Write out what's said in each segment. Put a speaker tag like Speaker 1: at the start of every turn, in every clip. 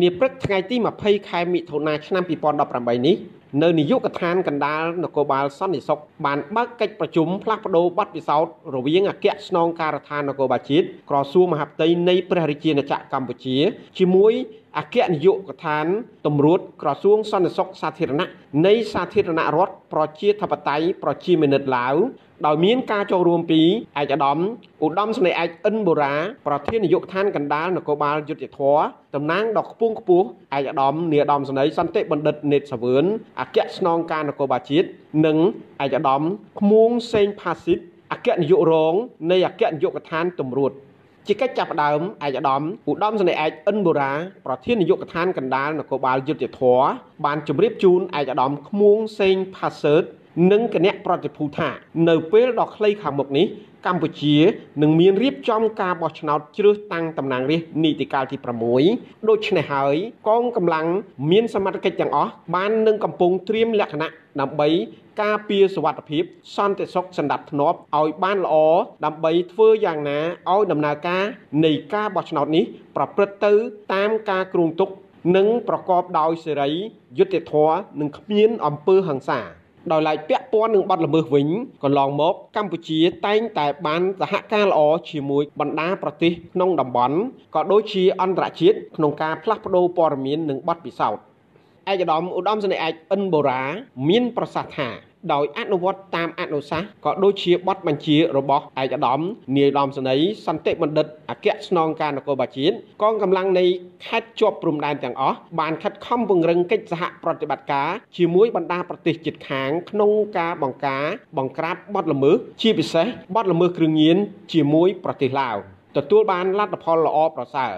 Speaker 1: នាព្រឹកថ្ងៃទី20ខែមិថុនាឆ្នាំ2018នេះនៅនាយកដ្ឋានកណ្ដាលនគរបាលសន្តិសុខបានបើកកិច្ចប្រជុំផ្លាស់ប្តូរបទពិសោធន៍រវាងអគ្គស្នងការដ្ឋាននគរបាលជាតិក្រសួងមហាផ្ទៃនៃព្រះរាជាណាចក្រកម្ពុជា ជាមួយអគ្គនាយកដ្ឋានតម្រួតក្រសួងសន្តិសុខសាធារណៈនៃសាធារណរដ្ឋប្រជាធិបតេយ្យប្រជាមានិតឡាវ ដោយមានការចូលរួមពីឯកឧត្តមឧត្តមស្នេហ៍ឯកអិនបូរ៉ាប្រធាននាយកដ្ឋានកណ្ដាលនគរបាលយុតិធធតំណាងដ៏ខ្ពង់ខ្ពស់ឯកឧត្តមនាយឧត្តមស្នេហ៍សន្តិបណ្ឌិតនេតសាវឿនអគ្គស្នងការនគរបាលជាតិនិងឯកឧត្តមឃ្មួងសេងផាស៊ីតអគ្គនាយករងនៃអគ្គនាយកដ្ឋានតម្រួតជាកិច្ចចាប់ផ្ដើមឯកឧត្តមឧត្តមសេនីយ៍ឯកអិនបូរ៉ាប្រធាននាយកដ្ឋានកណ្ដាលនគរបាលយុតិធធបានជម្រាបជូនឯកឧត្តមឃ្មួងសេងផាសឺត និងគណៈប្រតិភូថានៅពេលដ៏ខ្លីខាងមុខនេះកម្ពុជានឹងមានរៀបចំការបោះឆ្នោតជ្រើសតាំងតំណាងរាស្ត្រនីតិកាលទី6ដូច្នេះហើយកងកម្លាំងមានសមត្ថកិច្ចទាំងអស់បាននឹងកំពុងត្រៀមលក្ខណៈដើម្បីការពារសវត្ថភាពសន្តិសុខសន្តិភាពឲ្យបានល្អដើម្បីធ្វើយ៉ាងណាឲ្យដំណើរការនៃការបោះឆ្នោតនេះប្រព្រឹត្តទៅតាមការគ្រោងទុកនិងប្រកបដោយសេរីយុត្តិធម៌និងគ្មានអំពើហិង្សា ដោយឡែកពាក់ព័ន្ធនឹងបទល្មើសវិញកន្លងមក កម្ពុជាតែងតែបានសហការល្អជាមួយបណ្ដាប្រទេសក្នុងតំបន់ក៏ដូចជាអន្តរជាតិក្នុងការផ្លាស់ប្ដូរព័ត៌មាននិងបទពិសោធន៍ឯកឧត្តមឧត្តមសេនីយ៍ឯកអិនបូរ៉ាមានប្រសាសន៍ថា ដោយអនុវត្តតាមអនុសាសន៍ក៏ដូចជាបទបញ្ជារបស់ឯកឧត្តមនាយឧត្តមសេនីយ៍សន្តិបណ្ឌិតអគ្គស្នងការនគរបាលជាតិកងកម្លាំងនៃខេត្តជាប់ព្រំដែនទាំងអស់បានខិតខំពង្រឹងកិច្ចសហប្រតិបត្តិការជាមួយបណ្ដាប្រទេសជិតខាងក្នុងការបង្ការបង្ក្រាបបទល្មើសជាពិសេសបទល្មើសគ្រឿងញៀនជាមួយប្រទេសឡាវទទួលបានលទ្ធផលល្អប្រសើរ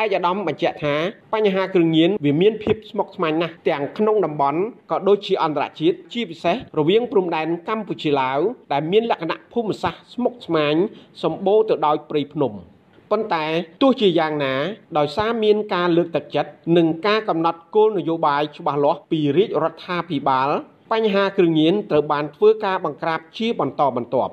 Speaker 1: ឯកឧត្តមបញ្ជាក់ថាបញ្ហាគ្រឿងញៀនវាមានភាពស្មុគស្មាញណាស់ទាំងក្នុងតំបន់ក៏ដូចជាអន្តរជាតិជាពិសេសរវាងព្រំដែនកម្ពុជាឡាវដែលមានលក្ខណៈភូមិសាស្ត្រស្មុគស្មាញសម្បូរទៅដោយព្រៃភ្នំប៉ុន្តែទោះជាយ៉ាងណា ដោយសារមានការលើកទឹកចិត្តនិងការកំណត់គោលនយោបាយច្បាស់លាស់ពីរាជរដ្ឋាភិបាល បញ្ហាគ្រឿងញៀនត្រូវបានធ្វើការបង្ក្រាបជាបន្តបន្ទាប់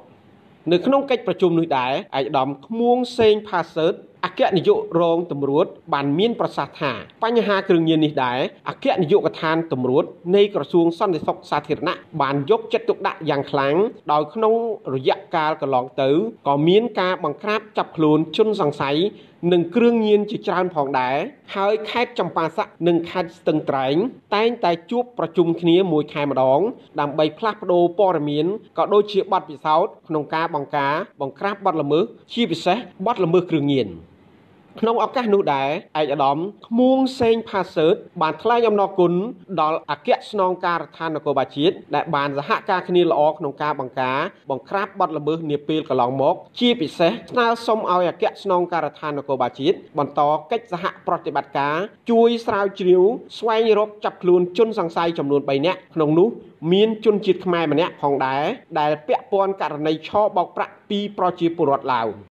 Speaker 1: នៅក្នុងកិច្ចប្រជុំនេះដែរឯកឧត្តមឃ្មួងសេងផាសឺត អគ្គនាយករងតម្រួតបានមានប្រសាសន៍ថាបញ្ហាគ្រឿងញៀននេះដែរអគ្គនាយកដ្ឋានតម្រួតនៃក្រសួងសន្តិសុខសាធារណៈបានយកចិត្តទុកដាក់យ៉ាងខ្លាំងដោយក្នុងរយៈកាលកន្លងទៅក៏មានការបង្ក្រាបចាប់ខ្លួនជនសង្ស័យនិងគ្រឿងញៀនជាច្រើនផងដែរហើយខេត្តចម្ប៉ាស័កនិងខេត្តស្ទឹងត្រែងតែងតែជួបប្រជុំគ្នាមួយខែម្ដង ដើម្បីផ្លាស់ប្ដូរព័ត៌មានក៏ដូចជាបទពិសោធន៍ក្នុងការបង្ការបង្ក្រាបបទល្មើសជាពិសេសបទល្មើសគ្រឿងញៀន ក្នុងឱកាសនោះដែរឯកឧត្តមឃ្មួងសេងផាសឺតបានថ្លែងអំណរគុណដល់អគ្គស្នងការដ្ឋាននគរបាលជាតិដែលបានសហការគ្នាល្អក្នុងការបង្ការបង្ក្រាបបទល្មើសនាពេលកន្លងមក ជាពិសេសស្នើសុំឲ្យអគ្គស្នងការដ្ឋាននគរបាលជាតិបន្តកិច្ចសហប្រតិបត្តិការជួយស្រាវជ្រាវស្វែងរកចាប់ខ្លួនជនសង្ស័យចំនួន3នាក់ក្នុងនោះមានជនជាតិខ្មែរម្នាក់ផងដែរដែលពាក់ព័ន្ធករណីឆបោកប្រាក់ពីប្រជាពលរដ្ឋឡាវ